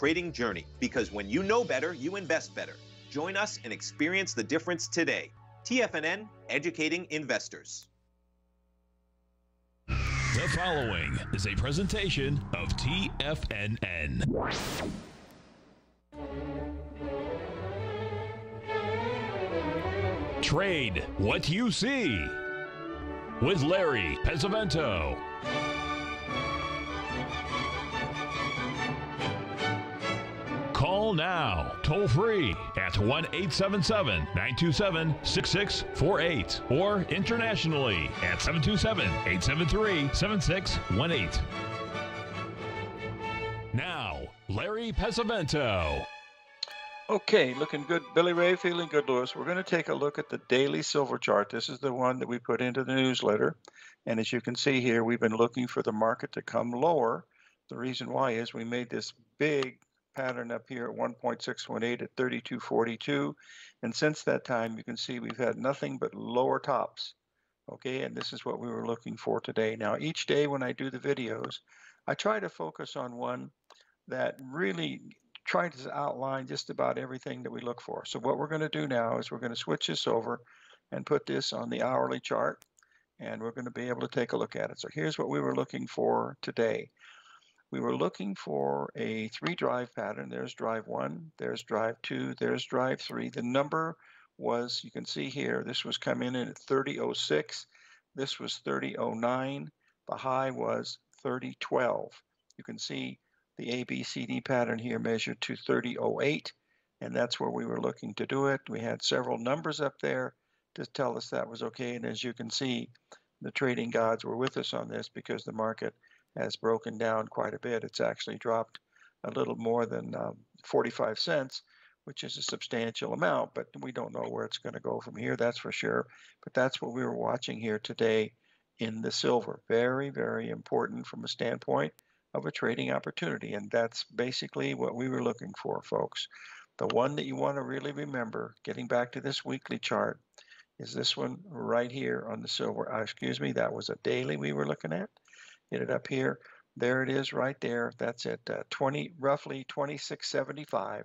trading journey because when you know better, you invest better. Join us and experience the difference today. TFNN, educating investors. The following is a presentation of TFNN. Trade what you see with Larry Pesavento. Call now, toll free at 1 877 927 6648 or internationally at 727 873 7618. Now, Larry Pesavento. Okay, looking good. Billy Ray feeling good, Lewis. We're going to take a look at the daily silver chart. This is the one that we put into the newsletter. And as you can see here, we've been looking for the market to come lower. The reason why is we made this big pattern up here at 1.618 at 3242. And since that time, you can see we've had nothing but lower tops. Okay, and this is what we were looking for today. Now, each day when I do the videos, I try to focus on one that really tries to outline just about everything that we look for. So what we're going to do now is we're going to switch this over and put this on the hourly chart and we're going to be able to take a look at it. So here's what we were looking for today we were looking for a three drive pattern. There's drive one, there's drive two, there's drive three. The number was, you can see here, this was coming in at 3006. This was 3009. The high was 3012. You can see the ABCD pattern here measured to 3008, and that's where we were looking to do it. We had several numbers up there to tell us that was okay, and as you can see, the trading gods were with us on this because the market has broken down quite a bit. It's actually dropped a little more than um, 45 cents, which is a substantial amount, but we don't know where it's going to go from here, that's for sure. But that's what we were watching here today in the silver. Very, very important from a standpoint of a trading opportunity. And that's basically what we were looking for, folks. The one that you want to really remember, getting back to this weekly chart, is this one right here on the silver. Uh, excuse me, that was a daily we were looking at. Get it up here. There it is right there. That's at uh, 20, roughly 26.75,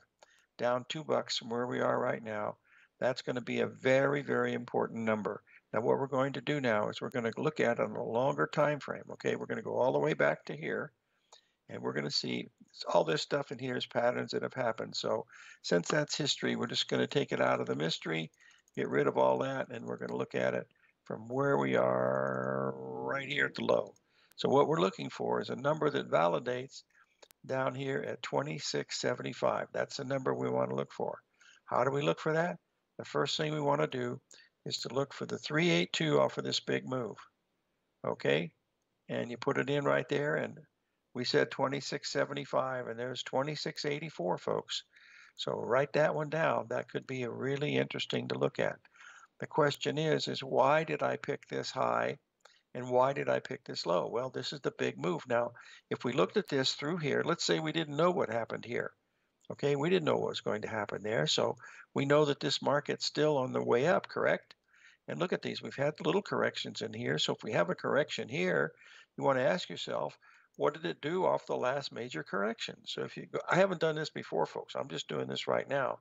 down two bucks from where we are right now. That's going to be a very, very important number. Now, what we're going to do now is we're going to look at it on a longer time frame. Okay, we're going to go all the way back to here, and we're going to see all this stuff in here is patterns that have happened. So, since that's history, we're just going to take it out of the mystery, get rid of all that, and we're going to look at it from where we are right here at the low. So what we're looking for is a number that validates down here at 2675. That's the number we want to look for. How do we look for that? The first thing we want to do is to look for the 382 off of this big move. Okay? And you put it in right there and we said 2675 and there's 2684 folks. So write that one down. That could be a really interesting to look at. The question is is why did I pick this high and why did I pick this low? Well, this is the big move. Now, if we looked at this through here, let's say we didn't know what happened here. Okay, we didn't know what was going to happen there. So we know that this market's still on the way up, correct? And look at these. We've had little corrections in here. So if we have a correction here, you want to ask yourself, what did it do off the last major correction? So if you go, I haven't done this before, folks. I'm just doing this right now.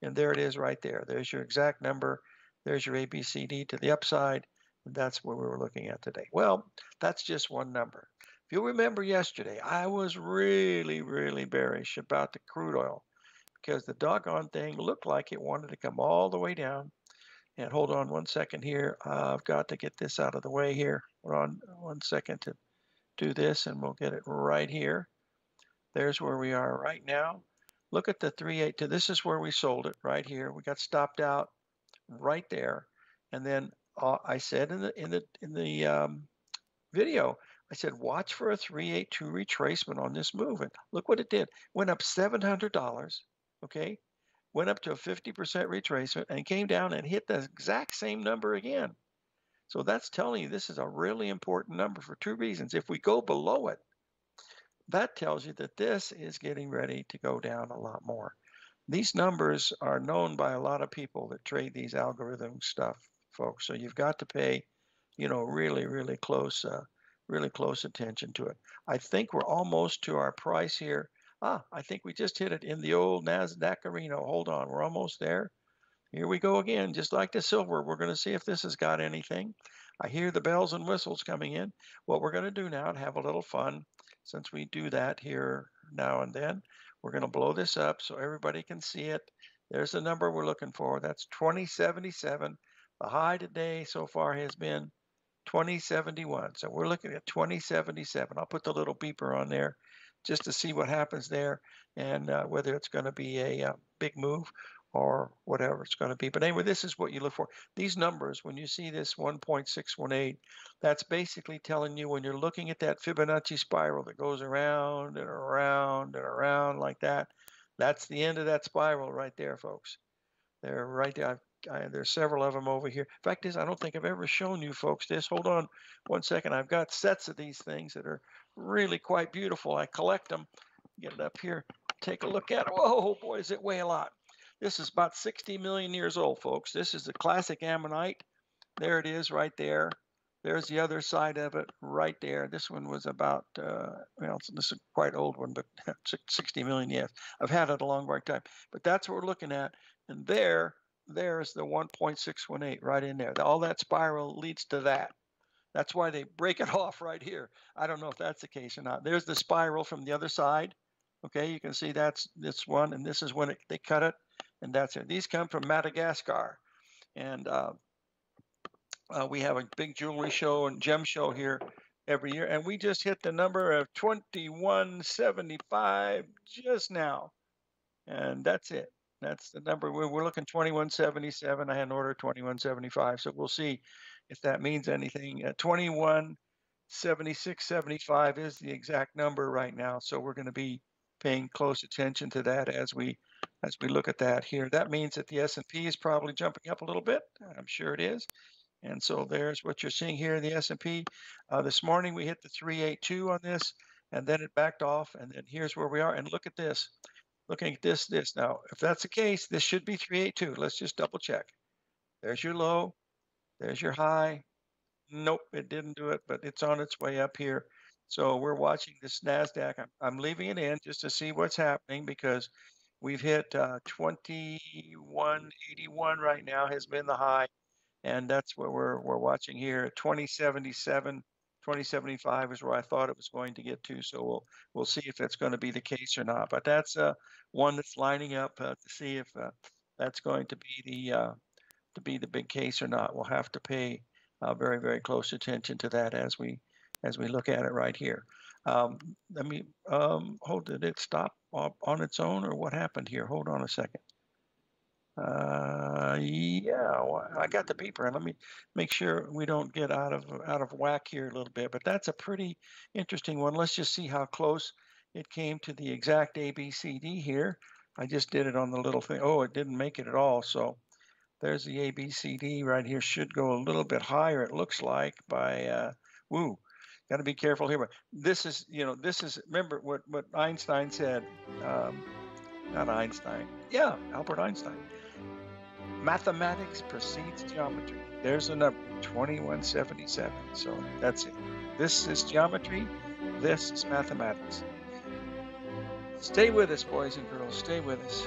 And there it is right there. There's your exact number. There's your ABCD to the upside that's what we were looking at today. Well, that's just one number. If you remember yesterday, I was really, really bearish about the crude oil because the doggone thing looked like it wanted to come all the way down. And hold on one second here. I've got to get this out of the way here. Hold on one second to do this, and we'll get it right here. There's where we are right now. Look at the 382. This is where we sold it right here. We got stopped out right there. And then uh, I said in the in the in the um, video, I said watch for a 382 retracement on this move, and look what it did. Went up $700. Okay, went up to a 50% retracement and came down and hit the exact same number again. So that's telling you this is a really important number for two reasons. If we go below it, that tells you that this is getting ready to go down a lot more. These numbers are known by a lot of people that trade these algorithm stuff folks. So you've got to pay, you know, really, really close, uh, really close attention to it. I think we're almost to our price here. Ah, I think we just hit it in the old NASDAQ arena. Hold on, we're almost there. Here we go again, just like the silver. We're going to see if this has got anything. I hear the bells and whistles coming in. What we're going to do now to have a little fun, since we do that here now and then, we're going to blow this up so everybody can see it. There's the number we're looking for. That's 2077. The high today so far has been 2071. So we're looking at 2077. I'll put the little beeper on there just to see what happens there and uh, whether it's going to be a, uh, big move or whatever it's going to be. But anyway, this is what you look for. These numbers, when you see this 1.618, that's basically telling you when you're looking at that Fibonacci spiral that goes around and around and around like that, that's the end of that spiral right there, folks. They're right there. I, there's several of them over here. Fact is, I don't think I've ever shown you folks this. Hold on one second. I've got sets of these things that are really quite beautiful. I collect them. Get it up here. Take a look at it. Whoa, boy, does it weigh a lot. This is about 60 million years old, folks. This is the classic ammonite. There it is right there. There's the other side of it right there. This one was about, uh, well, this is quite old one, but 60 million years. I've had it a long, long time. But that's what we're looking at. And there, there's the 1.618 right in there. All that spiral leads to that. That's why they break it off right here. I don't know if that's the case or not. There's the spiral from the other side. Okay, you can see that's this one, and this is when it, they cut it and that's it. These come from Madagascar, and uh, uh, we have a big jewelry show and gem show here every year, and we just hit the number of 2175 just now, and that's it. That's the number. We're, we're looking 2177. I had an order 2175, so we'll see if that means anything. Uh, 2176.75 is the exact number right now, so we're going to be paying close attention to that as we as we look at that here. That means that the S&P is probably jumping up a little bit. I'm sure it is. And so there's what you're seeing here in the S&P. Uh, this morning we hit the 382 on this, and then it backed off, and then here's where we are. And look at this. Looking at this, this. Now, if that's the case, this should be 382. Let's just double check. There's your low. There's your high. Nope, it didn't do it, but it's on its way up here. So we're watching this NASDAQ. I'm, I'm leaving it in just to see what's happening because We've hit uh, 2181 right now has been the high, and that's what we're we're watching here. 2077, 2075 is where I thought it was going to get to. So we'll we'll see if that's going to be the case or not. But that's uh, one that's lining up uh, to see if uh, that's going to be the uh, to be the big case or not. We'll have to pay uh, very very close attention to that as we as we look at it right here. Um, let me um, hold. Did it stop on its own, or what happened here? Hold on a second. Uh, yeah, I got the beeper, and let me make sure we don't get out of out of whack here a little bit. But that's a pretty interesting one. Let's just see how close it came to the exact ABCD here. I just did it on the little thing. Oh, it didn't make it at all. So there's the ABCD right here. Should go a little bit higher. It looks like by uh, woo got to be careful here. But this is, you know, this is. Remember what what Einstein said. Um, not Einstein. Yeah, Albert Einstein. Mathematics precedes geometry. There's a number, 2177. So that's it. This is geometry. This is mathematics. Stay with us, boys and girls. Stay with us.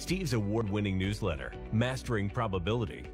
Steve's award winning newsletter, Mastering Probability,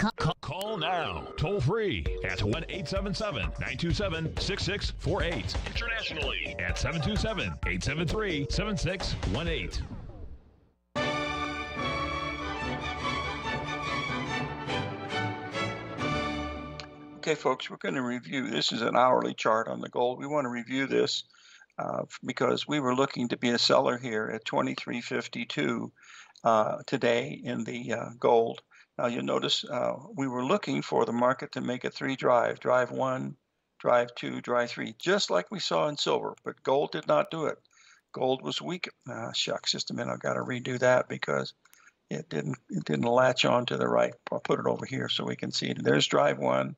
Call now, toll free at 1 877 927 6648. Internationally at 727 873 7618. Okay, folks, we're going to review. This is an hourly chart on the gold. We want to review this uh, because we were looking to be a seller here at 2352 uh, today in the uh, gold. You'll notice uh, we were looking for the market to make a three drive, drive one, drive two, drive three, just like we saw in silver, but gold did not do it. Gold was weak. Uh, shucks, just a minute, I've got to redo that because it didn't it didn't latch on to the right. I'll put it over here so we can see it. There's drive one,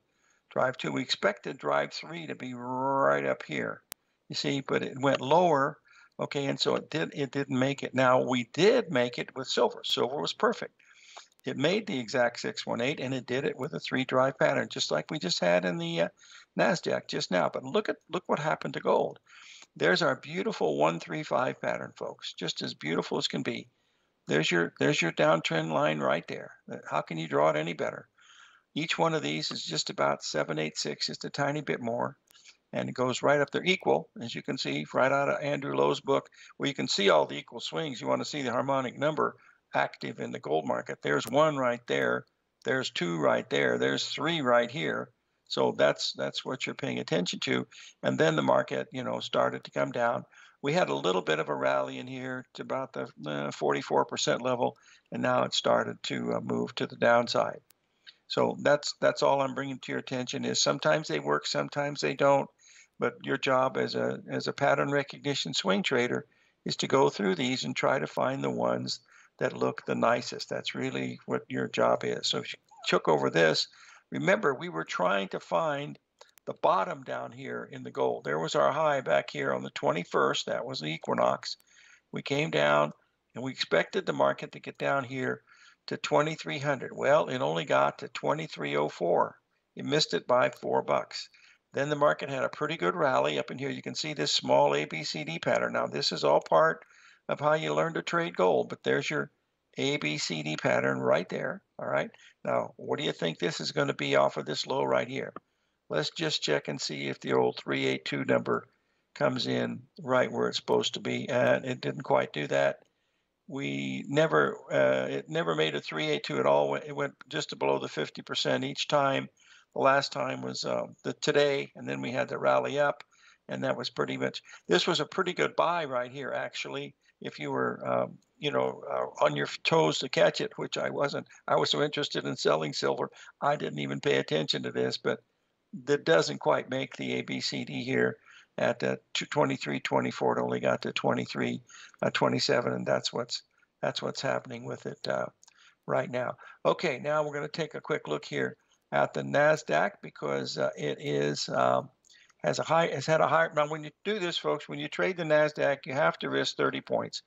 drive two. We expected drive three to be right up here. You see, but it went lower. Okay, and so it did it didn't make it. Now we did make it with silver. Silver was perfect it made the exact 618 and it did it with a three drive pattern just like we just had in the uh, nasdaq just now. But look at look what happened to gold. There's our beautiful 135 pattern folks just as beautiful as can be. There's your there's your downtrend line right there. How can you draw it any better? Each one of these is just about 786 just a tiny bit more and it goes right up there. Equal as you can see right out of andrew lowe's book where you can see all the equal swings. You want to see the harmonic number active in the gold market. There's one right there. There's two right there. There's three right here. So that's that's what you're paying attention to. And then the market, you know, started to come down. We had a little bit of a rally in here to about the uh, 44% level, and now it started to uh, move to the downside. So that's that's all I'm bringing to your attention is sometimes they work, sometimes they don't. But your job as a as a pattern recognition swing trader is to go through these and try to find the ones that look the nicest. That's really what your job is. So if you took over this, remember we were trying to find the bottom down here in the gold. There was our high back here on the 21st. That was the equinox. We came down and we expected the market to get down here to 2300. Well, it only got to 2304. It missed it by four bucks. Then the market had a pretty good rally up in here. You can see this small ABCD pattern. Now, this is all part of how you learn to trade gold. But there's your ABCD pattern right there. All right. Now, what do you think this is going to be off of this low right here? Let's just check and see if the old 382 number comes in right where it's supposed to be. And it didn't quite do that. We never, uh, it never made a 382 at all. It went just below the 50% each time. The last time was uh, the today, and then we had the rally up, and that was pretty much. This was a pretty good buy right here, actually if you were, um, you know, uh, on your toes to catch it, which I wasn't. I was so interested in selling silver, I didn't even pay attention to this. But that doesn't quite make the ABCD here at uh, 23, 24. It only got to 23, uh, 27, and that's what's that's what's happening with it uh, right now. Okay, now we're going to take a quick look here at the Nasdaq because uh, it is. Um, has a high has had a higher now when you do this folks when you trade the nasdaq you have to risk 30 points.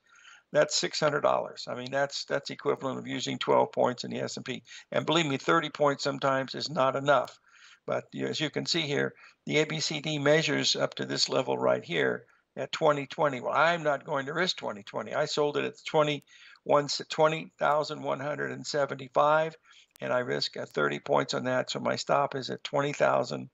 That's $600 i mean that's that's equivalent of using 12 points in the s&p and believe me 30 points sometimes is not enough. But as you can see here the abcd measures up to this level right here at 2020 well i'm not going to risk 2020 i sold it at 20 20175 and i risk at 30 points on that. So my stop is at 20000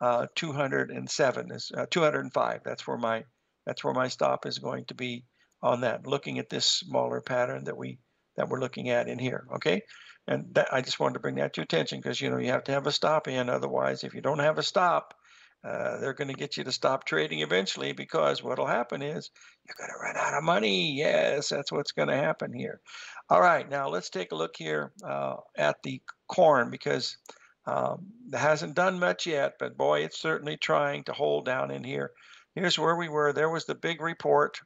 uh, 207 is uh, 205. That's where my that's where my stop is going to be on that. Looking at this smaller pattern that we that we're looking at in here. Okay, and that, I just wanted to bring that to your attention because you know you have to have a stop in. Otherwise, if you don't have a stop, uh, they're going to get you to stop trading eventually because what'll happen is you're going to run out of money. Yes, that's what's going to happen here. All right, now let's take a look here uh, at the corn because um, hasn't done much yet, but boy, it's certainly trying to hold down in here. Here's where we were. There was the big report.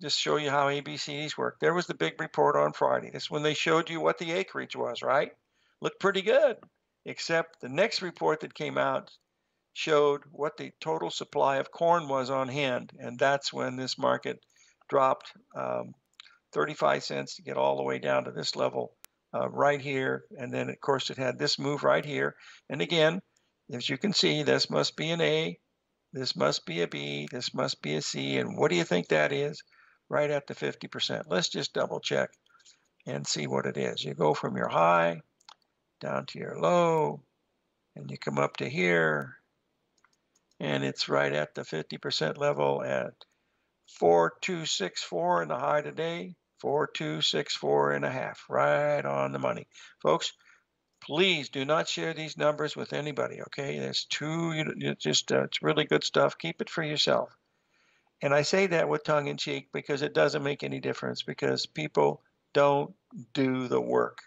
Just show you how ABCDs work. There was the big report on Friday. This when they showed you what the acreage was, right? Looked pretty good, except the next report that came out showed what the total supply of corn was on hand, and that's when this market dropped um, 35 cents to get all the way down to this level uh, right here. And then, of course, it had this move right here. And again, as you can see, this must be an A, this must be a B, this must be a C. And what do you think that is? Right at the 50%. Let's just double check and see what it is. You go from your high down to your low, and you come up to here, and it's right at the 50% level at 4264 in the high today. Four, two, six, four and a half, right on the money. Folks, please do not share these numbers with anybody, okay? It's too, you know, just, uh, it's really good stuff. Keep it for yourself. And I say that with tongue in cheek because it doesn't make any difference because people don't do the work.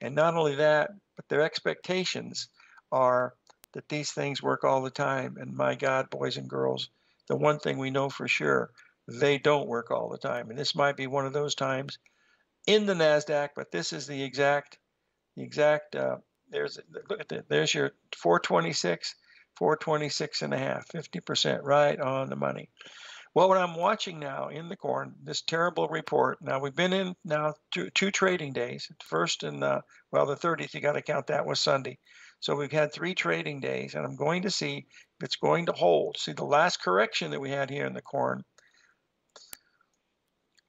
And not only that, but their expectations are that these things work all the time. And my God, boys and girls, the one thing we know for sure they don't work all the time. And this might be one of those times in the NASDAQ, but this is the exact, the exact, uh, there's, look at that, there's your 426, 426 and a half, 50% right on the money. Well, what I'm watching now in the corn, this terrible report. Now we've been in now two, two trading days. First and uh, well, the 30th, you got to count that was Sunday. So we've had three trading days, and I'm going to see if it's going to hold. See, the last correction that we had here in the corn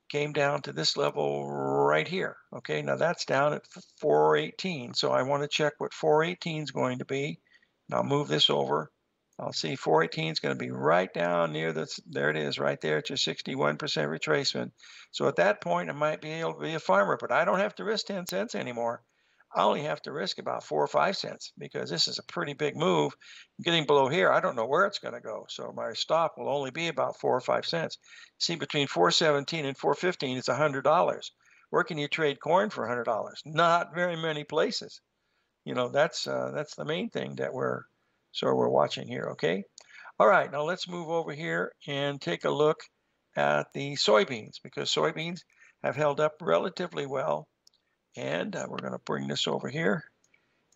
came down to this level right here. Okay, now that's down at 418. So I want to check what 418 is going to be. And I'll move this over. I'll see 418 is going to be right down near this. There it is, right there at your 61% retracement. So at that point, I might be able to be a farmer, but I don't have to risk 10 cents anymore. I only have to risk about four or five cents because this is a pretty big move. Getting below here, I don't know where it's going to go. So my stop will only be about four or five cents. See, between 417 and 415, it's $100. Where can you trade corn for $100? Not very many places. You know, that's uh, that's the main thing that we're so we're watching here. Okay. All right. Now let's move over here and take a look at the soybeans because soybeans have held up relatively well and uh, we're going to bring this over here.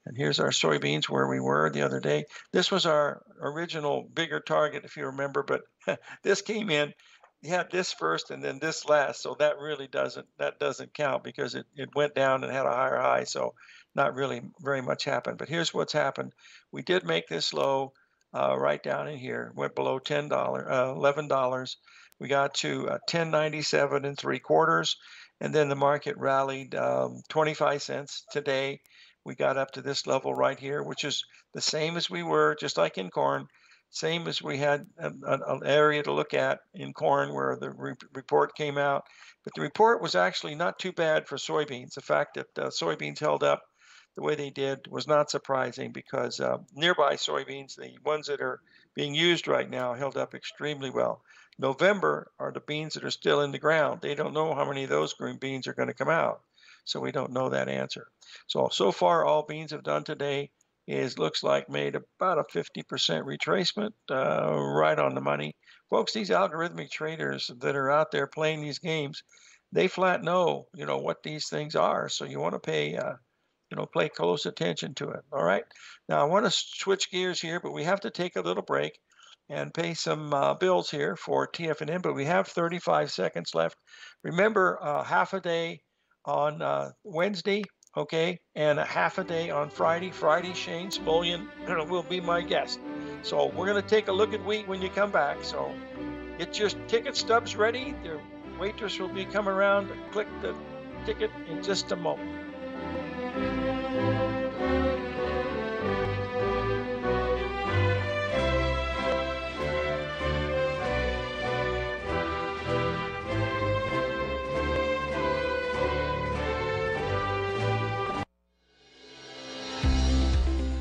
And here's our soybeans where we were the other day. This was our original bigger target, if you remember, but this came in. Had this first and then this last, so that really doesn't that doesn't count because it, it went down and had a higher high, so not really very much happened. But here's what's happened. We did make this low uh, right down in here, went below ten dollar, uh, eleven dollars. We got to uh, 1097 and three quarters and then the market rallied um, 25 cents today. We got up to this level right here, which is the same as we were, just like in corn, same as we had an, area to look at in corn where the re- report came out. But the report was actually not too bad for soybeans. The fact that uh, soybeans held up the way they did was not surprising because uh, nearby soybeans, the ones that are being used right now, held up extremely well. November are the beans that are still in the ground. They don't know how many of those green beans are going to come out. So we don't know that answer. So, so far, all beans have done today is looks like made about a 50% retracement, uh, right on the money. Folks, these algorithmic traders that are out there playing these games, they flat know, you know, what these things are. So you want to pay, uh, you know, play close attention to it. All right. Now I want to switch gears here, but we have to take a little break and pay some uh, bills here for TFNN. But we have 35 seconds left. Remember, uh, half a day on uh, Wednesday, okay, and a half a day on Friday. Friday, Shane Spolian will be my guest. So we're going to take a look at wheat when you come back. So get your ticket stubs ready. The waitress will be coming around. Click the ticket in just a moment.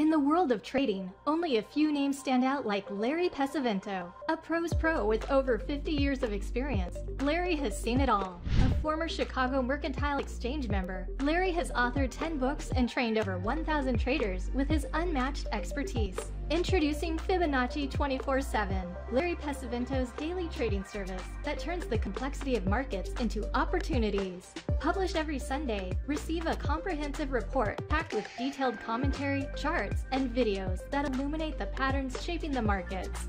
In the world of trading, only a few names stand out like Larry Pesavento, a pros pro with over 50 years of experience. Larry has seen it all. A former Chicago Mercantile Exchange member, Larry has authored 10 books and trained over 1,000 traders with his unmatched expertise. Introducing Fibonacci 24 7, Larry Pesavento's daily trading service that turns the complexity of markets into opportunities. Published every Sunday, receive a comprehensive report packed with detailed commentary, charts, and videos that illuminate the patterns shaping the markets.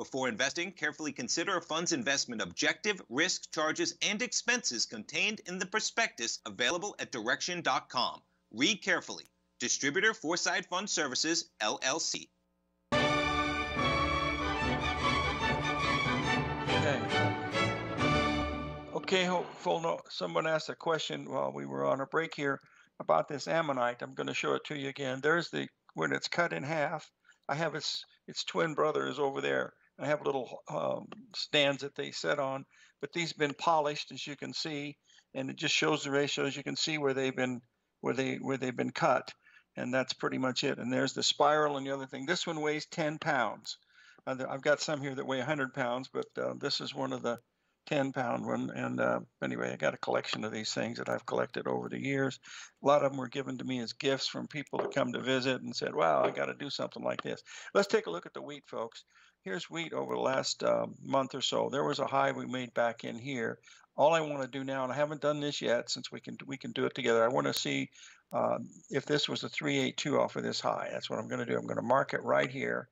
Before investing, carefully consider a fund's investment objective, risk, charges, and expenses contained in the prospectus available at direxion.com. Read carefully. Distributor Foreside Fund Services, LLC. Okay. Hopeful. Someone asked a question while we were on a break here about this ammonite. I'm going to show it to you again. There's the when it's cut in half. I have its its twin brothers over there. I have little um, stands that they set on, but these have been polished, as you can see, and it just shows the ratios. You can see where they've been where they where they've been cut, and that's pretty much it. And there's the spiral and the other thing. This one weighs 10 pounds. Uh, I've got some here that weigh 100 pounds, but uh, this is one of the 10 pound one. And uh, anyway, I got a collection of these things that I've collected over the years. A lot of them were given to me as gifts from people that come to visit and said, wow, I got to do something like this. Let's take a look at the wheat, folks. Here's wheat over the last uh, month or so. There was a high we made back in here. All I want to do now, and I haven't done this yet, since we can we can do it together. I want to see uh, if this was a 382 off of this high. That's what I'm going to do. I'm going to mark it right here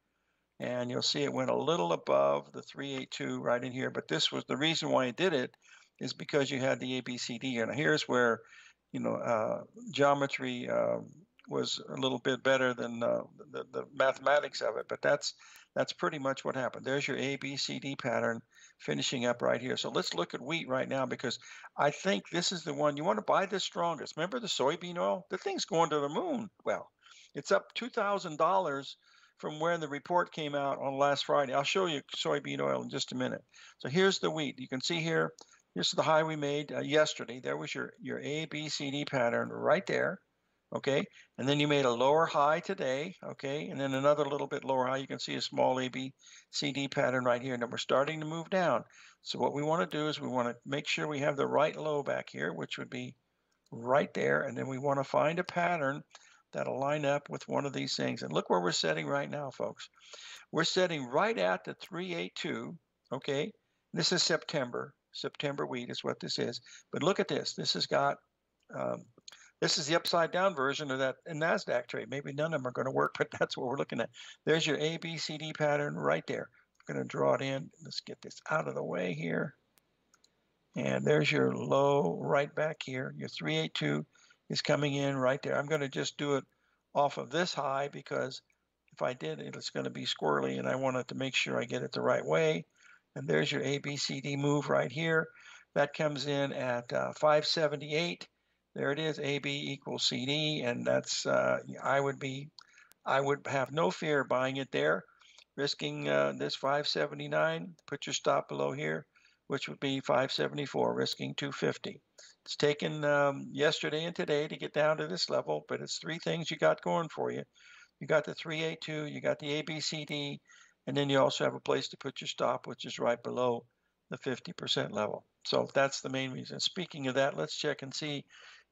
and you'll see it went a little above the 382 right in here. But this was the reason why it did it is because you had the ABCD. And here's where, you know, uh, geometry uh, was a little bit better than uh, the, the mathematics of it. But that's that's pretty much what happened. There's your ABCD pattern finishing up right here. So let's look at wheat right now because I think this is the one you want to buy the strongest. Remember the soybean oil? The thing's going to the moon. Well, it's up $2,000 from where the report came out on last Friday. I'll show you soybean oil in just a minute. So here's the wheat. You can see here, here's the high we made uh, yesterday. There was your, your A, B, C, D pattern right there. Okay. And then you made a lower high today. Okay. And then another little bit lower high. You can see a small A, B, C, D pattern right here. And then we're starting to move down. So what we want to do is we want to make sure we have the right low back here, which would be right there. And then we want to find a pattern that'll line up with one of these things. And look where we're setting right now, folks. We're setting right at the 382, okay? This is September. September wheat is what this is. But look at this. This has got, um, this is the upside down version of that NASDAQ trade. Maybe none of them are going to work, but that's what we're looking at. There's your ABCD pattern right there. I'm going to draw it in. Let's get this out of the way here. And there's your low right back here, your 382 is coming in right there. I'm going to just do it off of this high because if I did it, it's going to be squirrely and I wanted to make sure I get it the right way. And there's your ABCD move right here. That comes in at uh, 578. There it is, AB equals CD, and that's uh, I would be, I would have no fear buying it there, risking uh, this 579. Put your stop below here, which would be 574, risking 250. It's taken um, yesterday and today to get down to this level, but it's three things you got going for you. You got the 382, you got the ABCD, and then you also have a place to put your stop, which is right below the 50% level. So that's the main reason. Speaking of that, let's check and see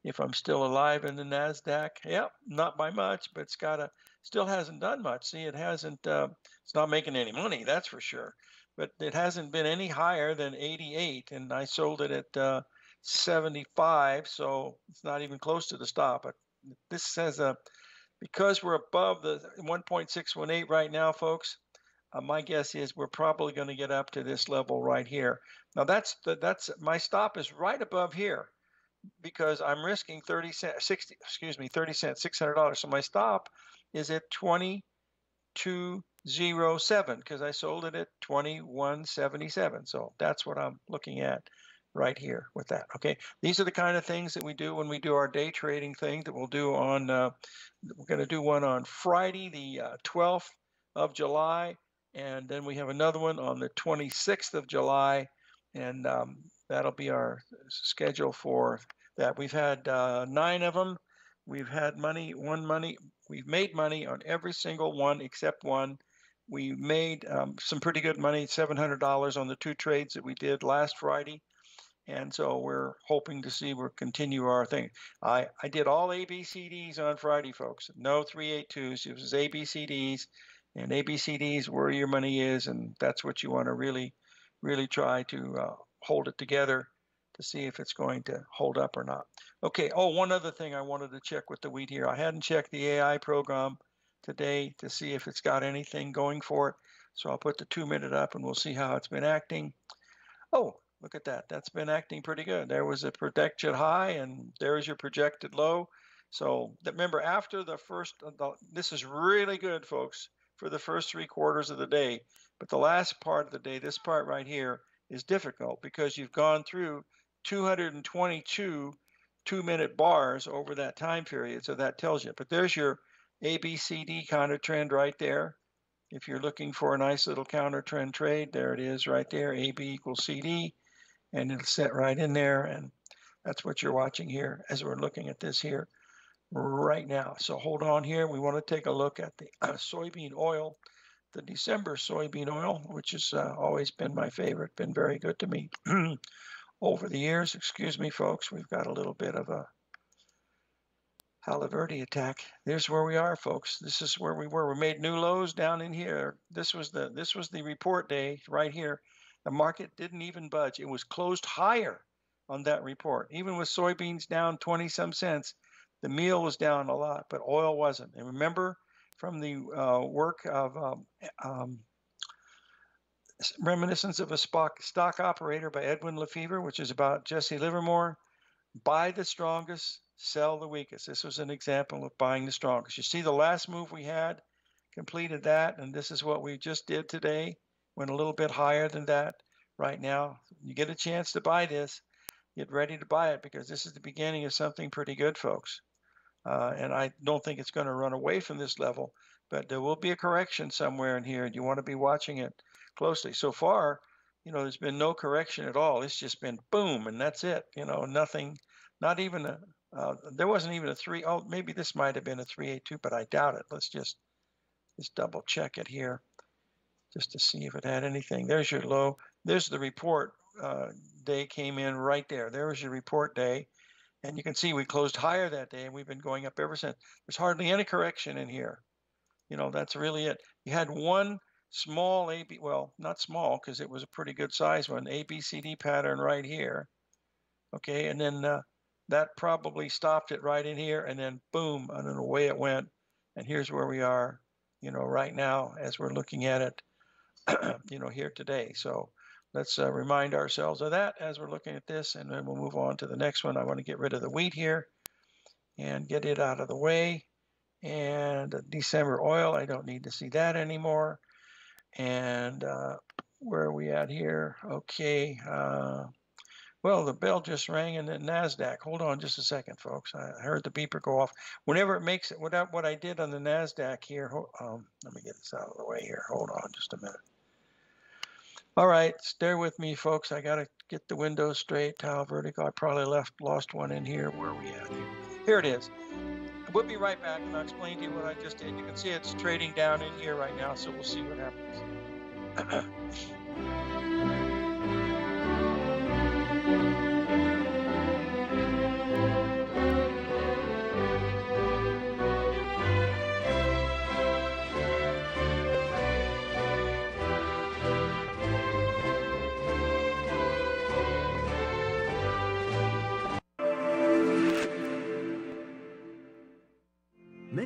if I'm still alive in the Nasdaq. Yep, not by much, but it's got a still hasn't done much. See, it hasn't. Uh, it's not making any money, that's for sure. But it hasn't been any higher than 88, and I sold it at uh, 75, so it's not even close to the stop. But this says uh, because we're above the 1.618 right now, folks. Uh, my guess is we're probably going to get up to this level right here. Now that's the, that's my stop is right above here because I'm risking 30 cent 60 excuse me 30 cents $600 so my stop is at 2207 because I sold it at 2177 so that's what I'm looking at right here with that. Okay, these are the kind of things that we do when we do our day trading thing that we'll do on. Uh, we're going to do one on Friday, the uh, 12th of July, and then we have another one on the 26th of July, and um, that'll be our schedule for that. We've had uh, nine of them. We've had money, one money. We've made money on every single one except one. We made um, some pretty good money, $700 on the two trades that we did last Friday and so we're hoping to see we'll continue our thing. I, I did all ABCDs on Friday, folks. No 382s. It was ABCDs, and ABCDs where your money is, and that's what you want to really, really try to uh, hold it together to see if it's going to hold up or not. Okay. Oh, one other thing I wanted to check with the wheat here. I hadn't checked the AI program today to see if it's got anything going for it. So I'll put the two minute up and we'll see how it's been acting. Oh, Look at that. That's been acting pretty good. There was a projected high, and there's your projected low. So remember, after the first, uh, this is really good, folks, for the first three quarters of the day. But the last part of the day, this part right here, is difficult because you've gone through 222 two minute bars over that time period. So that tells you. But there's your ABCD counter trend right there. If you're looking for a nice little counter trend trade, there it is right there. AB equals CD. And it'll set right in there. And that's what you're watching here as we're looking at this here right now. So hold on here. We want to take a look at the uh, soybean oil, the December soybean oil, which has uh, always been my favorite, been very good to me over the years. Excuse me, folks. We've got a little bit of a Verde attack. There's where we are, folks. This is where we were. We made new lows down in here. This was the this was the report day right here. The market didn't even budge. It was closed higher on that report. Even with soybeans down 20 some cents, the meal was down a lot, but oil wasn't. And remember from the uh, work of um, um, Reminiscence of a stock, Operator by Edwin Lefevre, which is about Jesse Livermore. Buy the strongest, sell the weakest. This was an example of buying the strongest. You see the last move we had completed that, and this is what we just did today. Went a little bit higher than that right now. You get a chance to buy this, get ready to buy it because this is the beginning of something pretty good, folks. Uh, and I don't think it's going to run away from this level, but there will be a correction somewhere in here, and you want to be watching it closely. So far, you know, there's been no correction at all. It's just been boom, and that's it. You know, nothing, not even a, uh, there wasn't even a three. Oh, maybe this might have been a 382, but I doubt it. Let's just, just double check it here just to see if it had anything. There's your low. There's the report uh, day came in right there. There was your report day. And you can see we closed higher that day and we've been going up ever since. There's hardly any correction in here. You know, that's really it. You had one small AB, well, not small because it was a pretty good size one, ABCD pattern right here. Okay, and then uh, that probably stopped it right in here, and then boom, and then away it went. And here's where we are, you know, right now as we're looking at it, you know, here today. So let's uh, remind ourselves of that as we're looking at this, and then we'll move on to the next one. I want to get rid of the wheat here and get it out of the way. And December oil, I don't need to see that anymore. And uh, where are we at here? Okay. Uh, well, the bell just rang in the NASDAQ. Hold on just a second, folks. I heard the beeper go off. Whenever it makes it, what I, what I did on the NASDAQ here, um, let me get this out of the way here. Hold on just a minute. All right, stay with me, folks. I got to get the windows straight. Tile vertical. I probably left lost one in here. Where are we at here? Here it is. We'll be right back and I'll explain to you what I just did. You can see it's trading down in here right now, so we'll see what happens.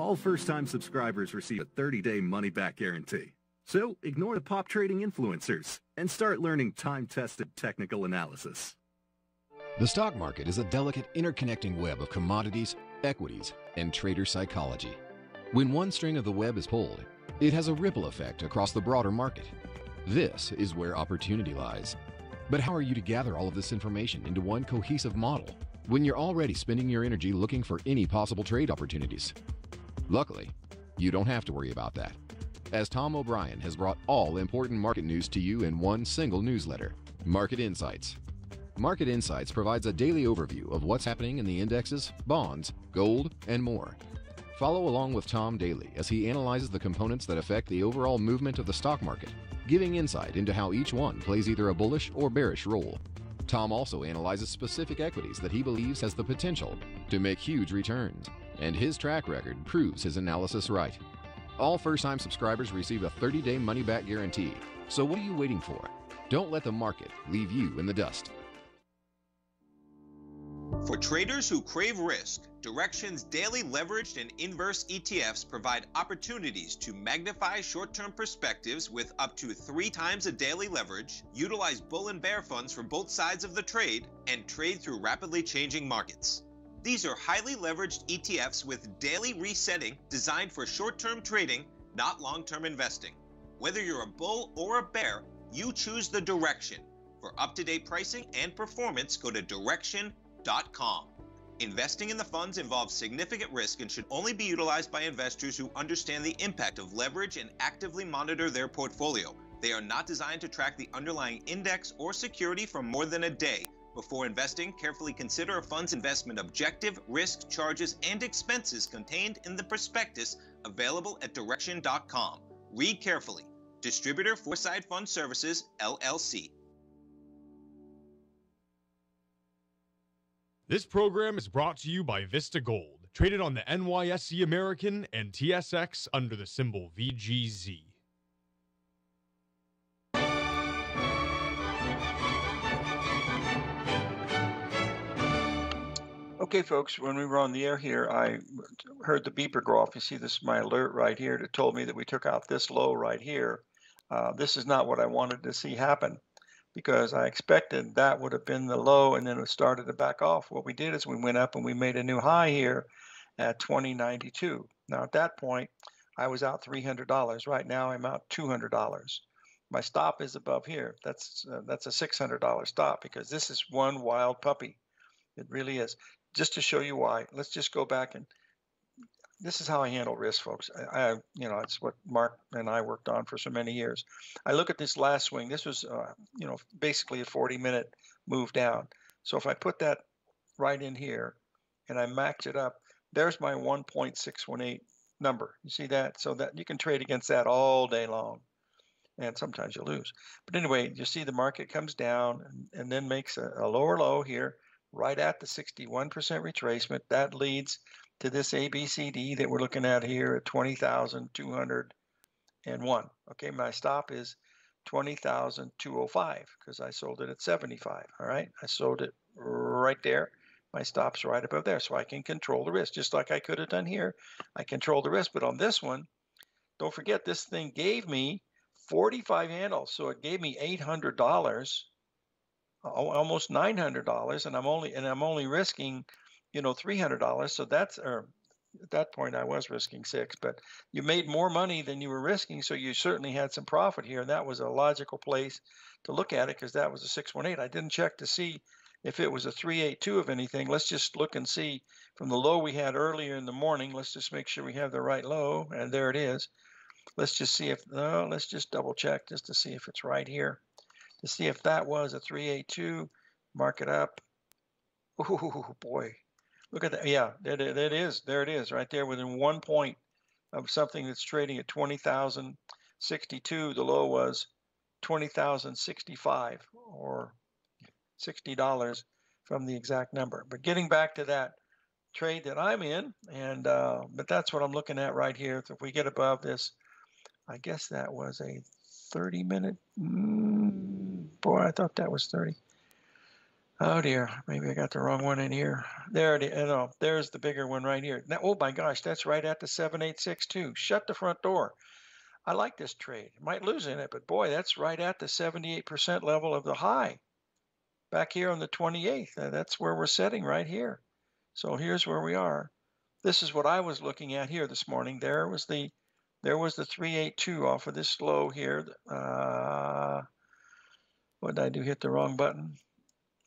all first-time subscribers receive a 30-day money-back guarantee. So ignore the pop trading influencers and start learning time-tested technical analysis. The stock market is a delicate interconnecting web of commodities, equities, and trader psychology. When one string of the web is pulled, it has a ripple effect across the broader market. This is where opportunity lies. But how are you to gather all of this information into one cohesive model when you're already spending your energy looking for any possible trade opportunities? Luckily, you don't have to worry about that, as Tom O'Brien has brought all important market news to you in one single newsletter Market Insights. Market Insights provides a daily overview of what's happening in the indexes, bonds, gold, and more. Follow along with Tom daily as he analyzes the components that affect the overall movement of the stock market, giving insight into how each one plays either a bullish or bearish role. Tom also analyzes specific equities that he believes has the potential to make huge returns, and his track record proves his analysis right. All first time subscribers receive a 30 day money back guarantee. So what are you waiting for? Don't let the market leave you in the dust. For traders who crave risk, Direxion's daily leveraged and inverse ETFs provide opportunities to magnify short term perspectives with up to three times a daily leverage, utilize bull and bear funds for both sides of the trade, and trade through rapidly changing markets. These are highly leveraged ETFs with daily resetting designed for short term trading, not long term investing. Whether you're a bull or a bear, you choose the direction. For up to date pricing and performance, go to direxion.com. Investing in the funds involves significant risk and should only be utilized by investors who understand the impact of leverage and actively monitor their portfolio. They are not designed to track the underlying index or security for more than a day. Before investing, carefully consider a fund's investment objective, risk, charges, and expenses contained in the prospectus available at direxion.com. Read carefully. Distributor Foreside Fund Services, LLC. This program is brought to you by Vista Gold, traded on the NYSE American and TSX under the symbol VGZ. Okay, folks, when we were on the air here, I heard the beeper go off. You see, this is my alert right here that told me that we took out this low right here. Uh, this is not what I wanted to see happen because I expected that would have been the low and then it started to back off. What we did is we went up and we made a new high here at 2092. Now, at that point, I was out $300. Right now, I'm out $200. My stop is above here. That's uh, that's a $600 stop because this is one wild puppy. It really is just to show you why, let's just go back and this is how I handle risk, folks. I, I, you know, it's what Mark and I worked on for so many years. I look at this last swing. This was, uh, you know, basically a 40-minute move down. So if I put that right in here, and I match it up, there's my 1.618 number. You see that? So that you can trade against that all day long, and sometimes you lose. But anyway, you see the market comes down and, and then makes a, a lower low here right at the 61% retracement. That leads to this ABCD that we're looking at here at 20,201. Okay, my stop is 20,205 because I sold it at 75. All right, I sold it right there. My stop's right above there, so I can control the risk just like I could have done here. I control the risk, but on this one, don't forget this thing gave me 45 handles, so it gave me $800 almost nine hundred dollars, and I'm only and I'm only risking, you know, three hundred dollars. So that's or at that point I was risking six, but you made more money than you were risking, so you certainly had some profit here, and that was a logical place to look at it because that was a six one eight. I didn't check to see if it was a three eight two of anything. Let's just look and see from the low we had earlier in the morning. Let's just make sure we have the right low, and there it is. Let's just see if no. Let's just double check just to see if it's right here to see if that was a 382. Mark it up. Oh boy, look at that. Yeah, that, that is. There it is, right there within one point of something that's trading at 20,062. The low was 20,065 or $60 from the exact number. But getting back to that trade that I'm in, and uh, but that's what I'm looking at right here. If we get above this, I guess that was a 30 minute. Mm, boy, I thought that was 30. Oh dear, maybe I got the wrong one in here. There it is. No, there's the bigger one right here. Now, oh my gosh, that's right at the 7862. Shut the front door. I like this trade. Might lose in it, but boy, that's right at the 78% level of the high. Back here on the 28th, uh, that's where we're setting right here. So here's where we are. This is what I was looking at here this morning. There was the there was the 382 off of this low here. Uh, what did I do? Hit the wrong button.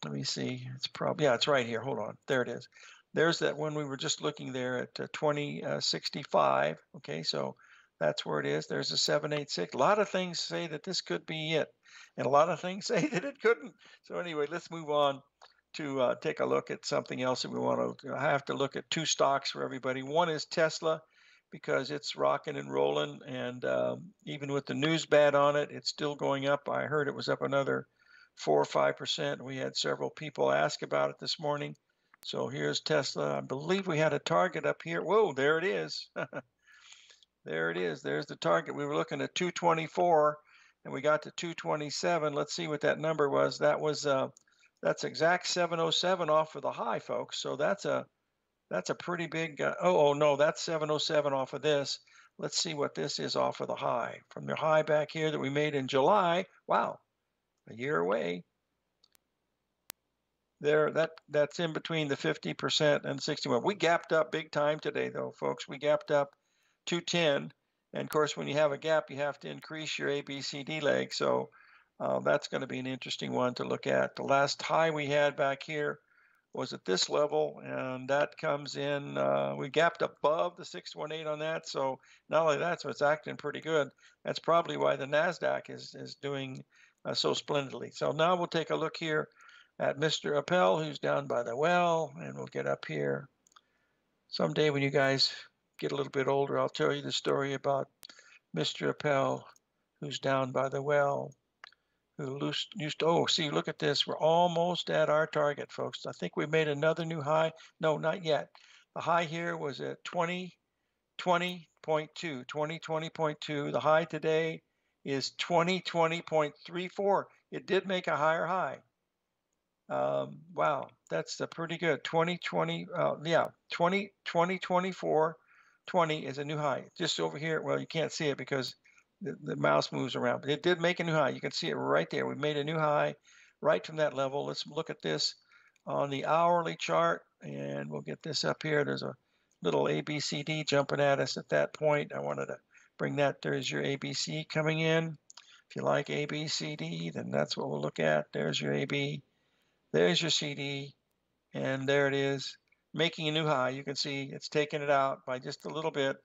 Let me see. It's probably, yeah, it's right here. Hold on. There it is. There's that one we were just looking there at uh, 2065. Uh, okay, so that's where it is. There's a 786. A lot of things say that this could be it, and a lot of things say that it couldn't. So anyway, let's move on to uh, take a look at something else that we want to. I have to look at two stocks for everybody. One is Tesla because it's rocking and rolling, and um, even with the news bad on it, it's still going up. I heard it was up another four or five percent. We had several people ask about it this morning. So here's Tesla. I believe we had a target up here. Whoa, there it is. there it is. There's the target. We were looking at 224 and we got to 227. Let's see what that number was. That was uh, that's exact 707 off of the high, folks. So that's a that's a pretty big. Uh, oh, oh no, that's 707 off of this. Let's see what this is off of the high from the high back here that we made in July. Wow, a year away there that that's in between the 50% and 61 we gapped up big time today though folks we gapped up 210 and of course when you have a gap you have to increase your abcd leg so uh, that's going to be an interesting one to look at the last high we had back here was at this level and that comes in uh, we gapped above the 618 on that so not only that so it's acting pretty good that's probably why the nasdaq is is doing uh, so splendidly so now we'll take a look here at Mr. Apple, who's down by the well, and we'll get up here. Someday when you guys get a little bit older, I'll tell you the story about Mr. Apple, who's down by the well, who used to, oh, see, look at this. We're almost at our target, folks. I think we made another new high. No, not yet. The high here was at 20, 20.2, 2020.2. The high today is 2020.34. It did make a higher high. Um, wow, that's a pretty good 2020. Uh, yeah, 20, 2024, 20 is a new high. Just over here, well, you can't see it because the, mouse moves around, but it did make a new high. You can see it right there. We made a new high right from that level. Let's look at this on the hourly chart, and we'll get this up here. There's a little ABCD jumping at us at that point. I wanted to bring that. There's your ABC coming in. If you like ABCD, then that's what we'll look at. There's your AB. There's your CD, and there it is, making a new high. You can see it's taken it out by just a little bit,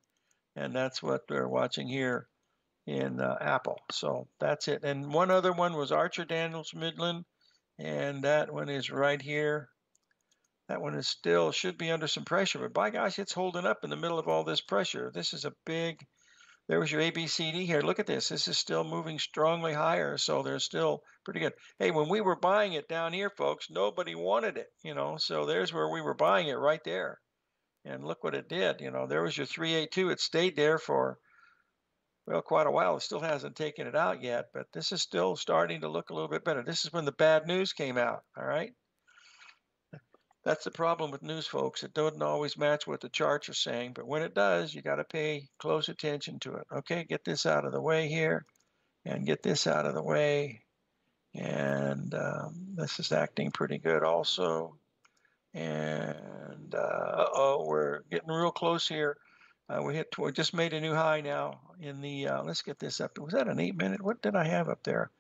and that's what we're watching here in uh, Apple. So that's it. And one other one was Archer Daniels Midland, and that one is right here. That one is still should be under some pressure, but by gosh, it's holding up in the middle of all this pressure. This is a big there was your ABCD here. Look at this. This is still moving strongly higher, so they're still pretty good. Hey, when we were buying it down here, folks, nobody wanted it, you know. So there's where we were buying it right there. And look what it did. You know, there was your 382. It stayed there for well, quite a while. It still hasn't taken it out yet, but this is still starting to look a little bit better. This is when the bad news came out, all right? That's the problem with news, folks. It doesn't always match what the charts are saying, but when it does, you got to pay close attention to it. Okay, get this out of the way here, and get this out of the way. And um, this is acting pretty good also. And uh oh, we're getting real close here. Uh, we hit. We just made a new high now in the. Uh, let's get this up. Was that an eight minute? What did I have up there?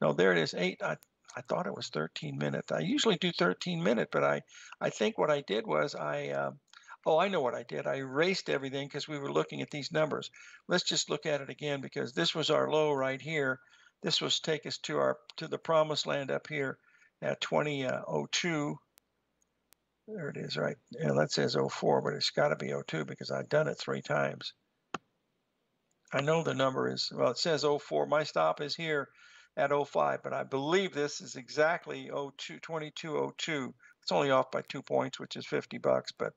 No, there it is. Eight. I I thought it was 13 minutes. I usually do 13 minute, but I, I think what I did was I, uh, oh, I know what I did. I erased everything because we were looking at these numbers. Let's just look at it again because this was our low right here. This was take us to our to the promised land up here at 2002. There it is, right? Yeah, that says 04, but it's got to be 02 because I've done it three times. I know the number is, well, it says 04. My stop is here at 05, but I believe this is exactly 02, 2202. It's only off by two points, which is 50 bucks, but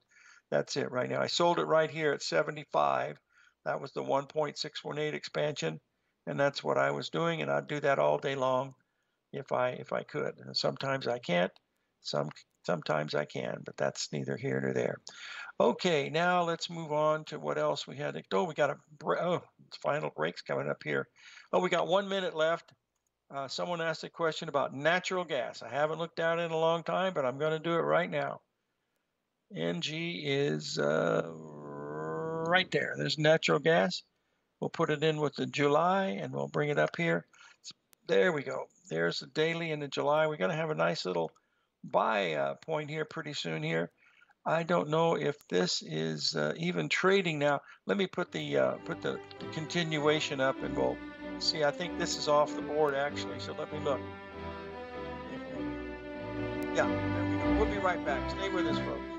that's it right now. I sold it right here at 75. That was the 1.618 expansion, and that's what I was doing, and I'd do that all day long if I if I could. And sometimes I can't. Some sometimes I can, but that's neither here nor there. Okay, now let's move on to what else we had. Oh, we got a oh, final breaks coming up here. Oh, we got one minute left. Uh, someone asked a question about natural gas. I haven't looked at it in a long time, but I'm going to do it right now. NG is uh, right there. There's natural gas. We'll put it in with the July and we'll bring it up here. There we go. There's the daily in the July. We're going to have a nice little buy uh, point here pretty soon here. I don't know if this is uh, even trading now. Let me put the uh, put the continuation up and we'll See, I think this is off the board actually, so let me look. Yeah, we go. right back. Stay with us, folks.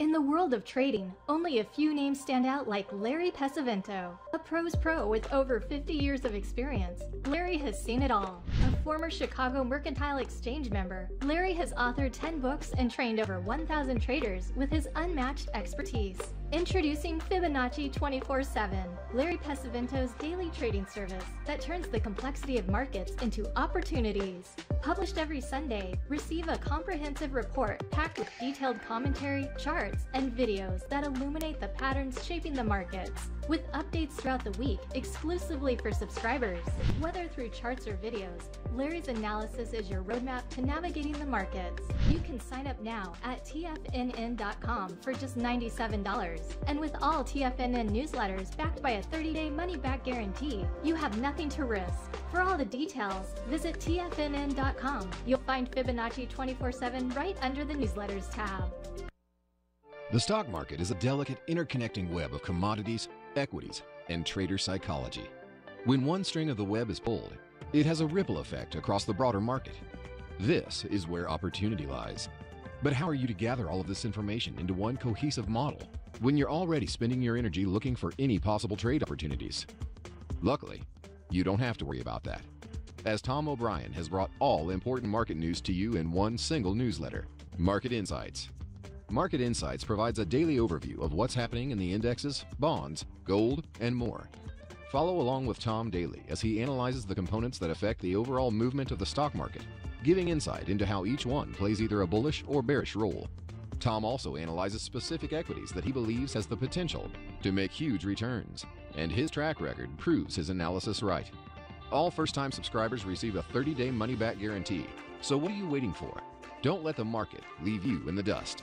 In the world of trading, only a few names stand out like Larry Pesavento, a pros pro with over 50 years of experience. Larry has seen it all. A former Chicago Mercantile Exchange member, Larry has authored 10 books and trained over 1,000 traders with his unmatched expertise. Introducing Fibonacci 24 7, Larry Pesavento's daily trading service that turns the complexity of markets into opportunities. Published every Sunday, receive a comprehensive report packed with detailed commentary, charts, and videos that illuminate the patterns shaping the markets, with updates throughout the week exclusively for subscribers. Whether through charts or videos, Larry's analysis is your roadmap to navigating the markets. You can sign up now at TFNN.com for just $97. And with all TFNN newsletters backed by a 30 day money back guarantee, you have nothing to risk. For all the details, visit TFNN.com. You'll find Fibonacci 24 7 right under the newsletters tab. The stock market is a delicate interconnecting web of commodities, equities, and trader psychology. When one string of the web is pulled, it has a ripple effect across the broader market. This is where opportunity lies. But how are you to gather all of this information into one cohesive model when you're already spending your energy looking for any possible trade opportunities? Luckily, you don't have to worry about that, as Tom O'Brien has brought all important market news to you in one single newsletter Market Insights. Market Insights provides a daily overview of what's happening in the indexes, bonds, gold, and more. Follow along with Tom daily as he analyzes the components that affect the overall movement of the stock market, giving insight into how each one plays either a bullish or bearish role. Tom also analyzes specific equities that he believes has the potential to make huge returns, and his track record proves his analysis right. All first time subscribers receive a 30 day money back guarantee. So what are you waiting for? Don't let the market leave you in the dust.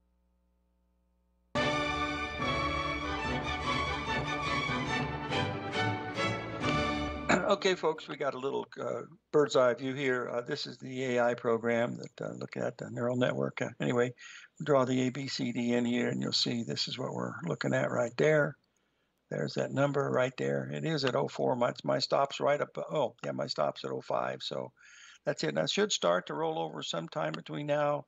Okay, folks, we got a little uh, bird's eye view here. Uh, this is the AI program that uh, look at the neural network. Uh, anyway, draw the ABCD in here, and you'll see this is what we're looking at right there. There's that number right there. It is at 04. My, my stop's right up. Oh, yeah, my stop's at 05. So that's it. Now, it should start to roll over sometime between now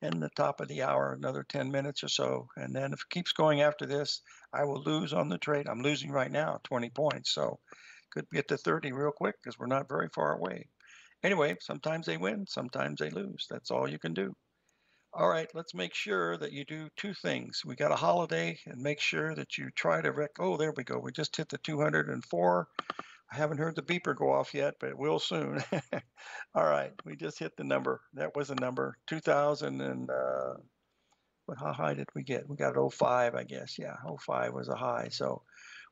and the top of the hour, another 10 minutes or so. And then if it keeps going after this, I will lose on the trade. I'm losing right now, 20 points. So could get to 30 real quick because we're not very far away. Anyway, sometimes they win, sometimes they lose. That's all you can do. All right, let's make sure that you do two things. We got a holiday and make sure that you try to rec. Oh, there we go. We just hit the 204. I haven't heard the beeper go off yet, but it will soon. All right, we just hit the number. That was a number 2000 and uh, what? How high did we get? We got 05, I guess. Yeah, 05 was a high. So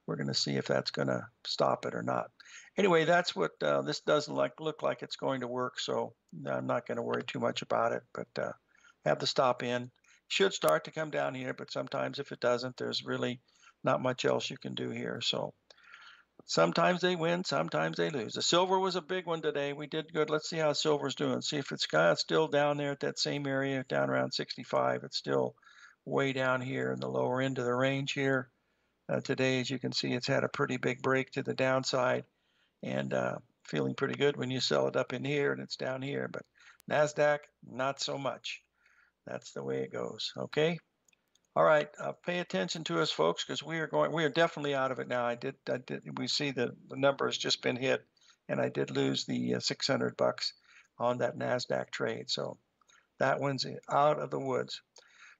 we're going to see if that's going to stop it or not. Anyway, that's what uh, this doesn't like look like it's going to work. So I'm not going to worry too much about it. But uh, have the stop in. Should start to come down here, but sometimes if it doesn't, there's really not much else you can do here. So Sometimes they win, sometimes they lose. The silver was a big one today. We did good. Let's see how silver's doing. See if it's still down there at that same area, down around 65. It's still way down here in the lower end of the range here. Uh, today, as you can see, it's had a pretty big break to the downside and uh, feeling pretty good when you sell it up in here and it's down here. But NASDAQ, not so much. That's the way it goes. Okay. All right, uh, pay attention to us, folks, because we are going. We are definitely out of it now. I did. I did. We see the the number has just been hit, and I did lose the uh, 600 bucks on that Nasdaq trade. So that one's out of the woods.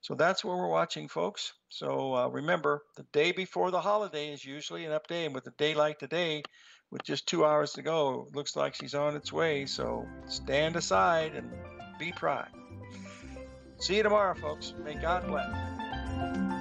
So that's where we're watching, folks. So uh, remember, the day before the holiday is usually an up day, and with a day like today, with just two hours to go, looks like she's on its way. So stand aside and be prime. See you tomorrow, folks. May God bless.